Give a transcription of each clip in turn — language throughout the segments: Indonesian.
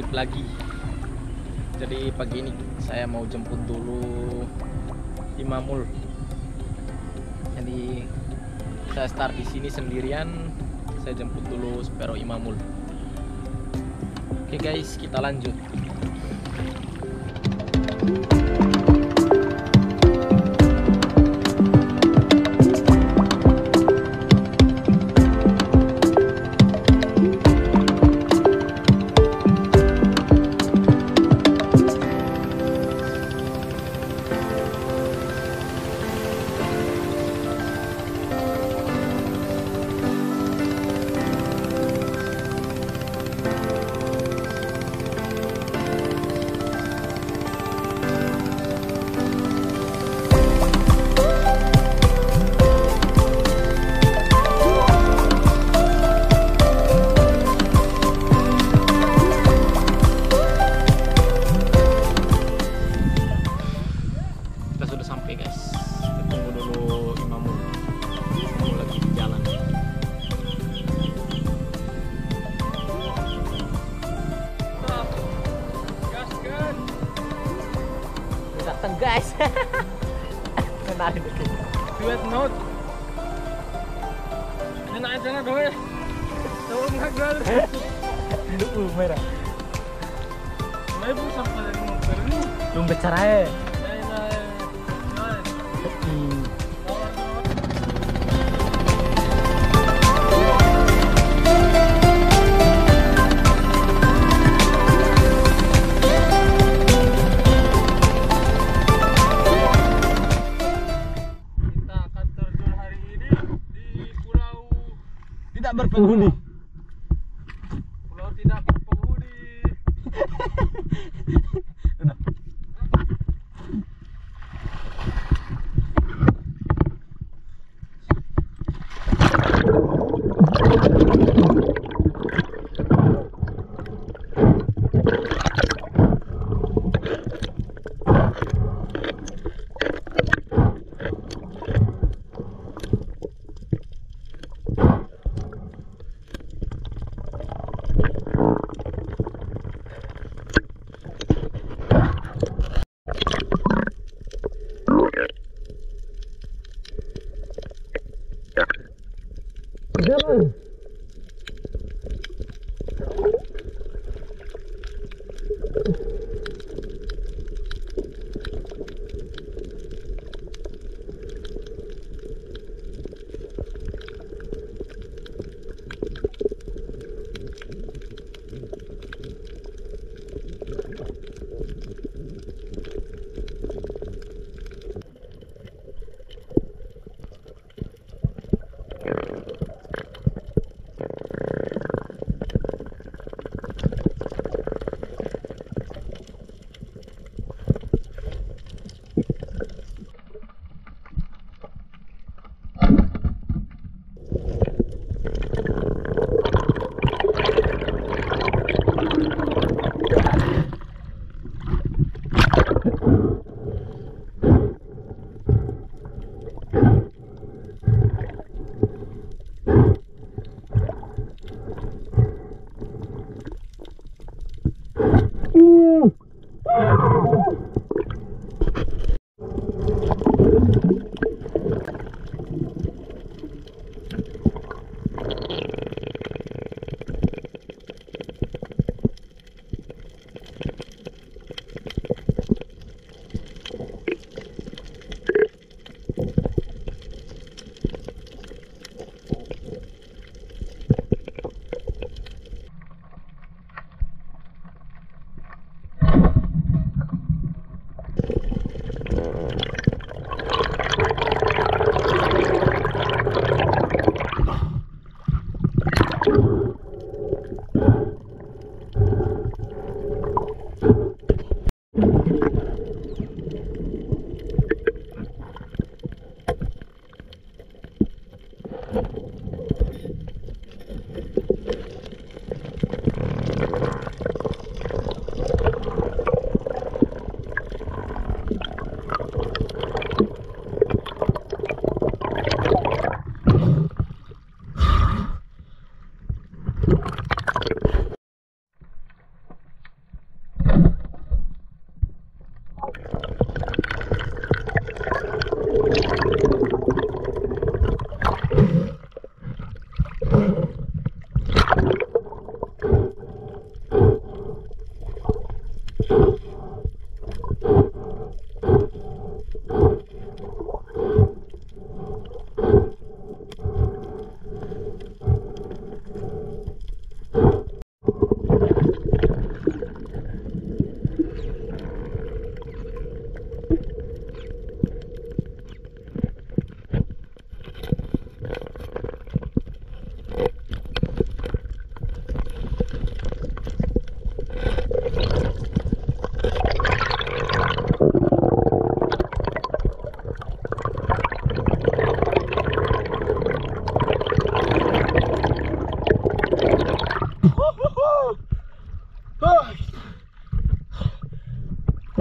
ngetrip lagi. Jadi pagi ini saya mau jemput dulu Imamul. Jadi saya start di sini sendirian saya jemput dulu Spero Imamul. Oke guys kita lanjut. kita United gue. Tahu enggak gue? Lu merah. मैं पूछ सकता हूँ तुम बेचारा है tidak berpenghuni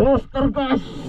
Monster guys.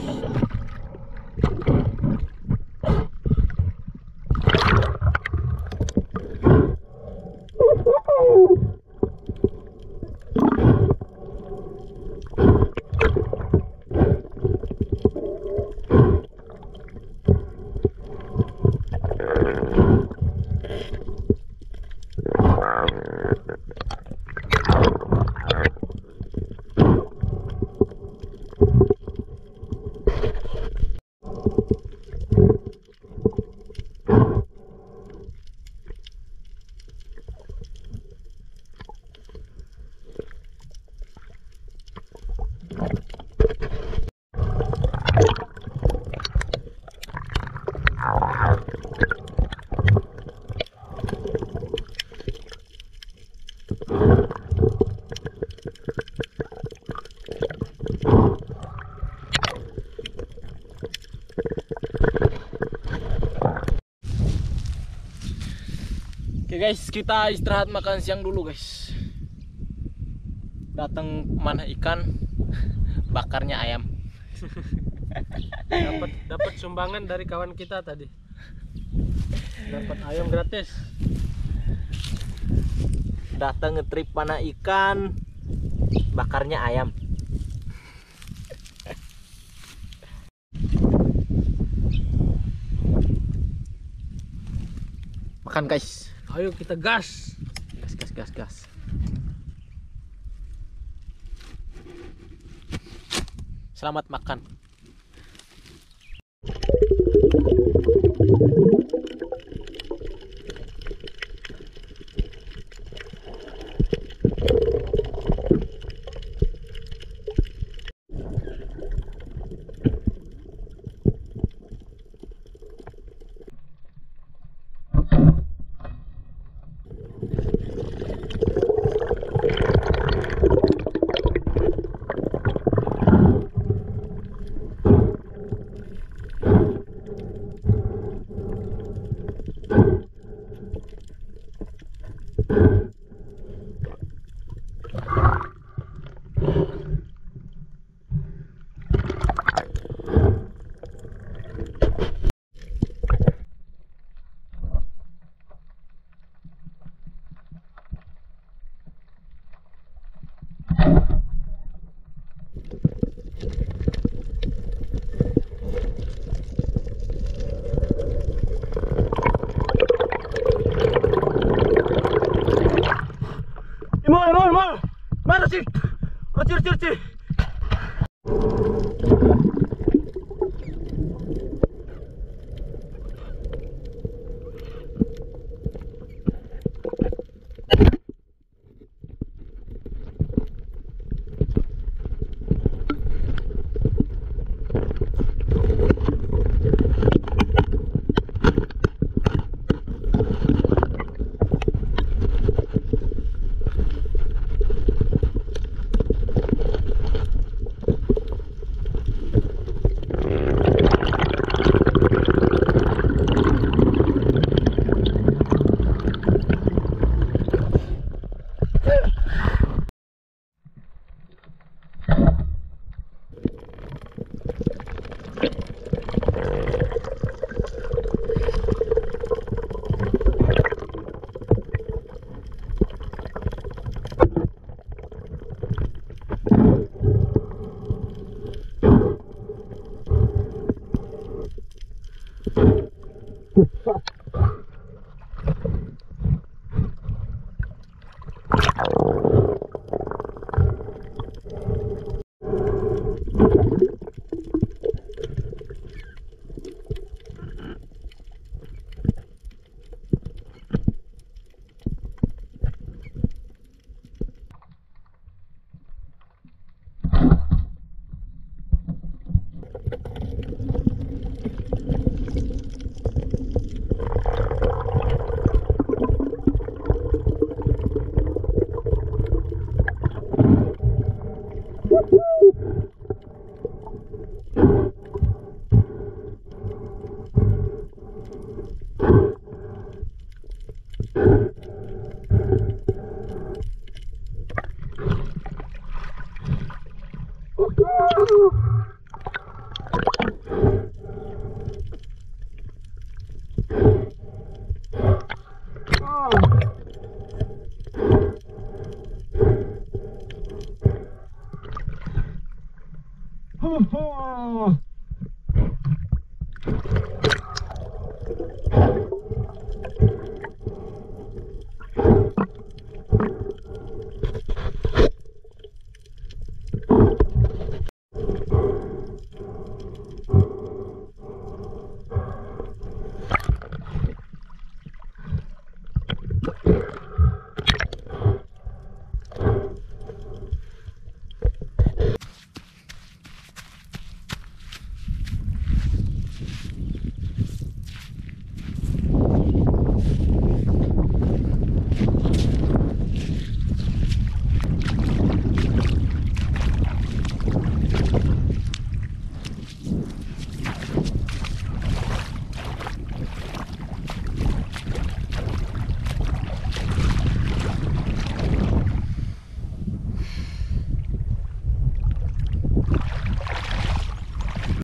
Guys, kita istirahat makan siang dulu guys. Datang mana ikan, bakarnya ayam. dapat dapat sumbangan dari kawan kita tadi dapat ayam gratis Datang ngetrip mana ikan, bakarnya ayam. Makan guys. Ayo kita gas Gas gas gas gas. Selamat makan. 그렇지.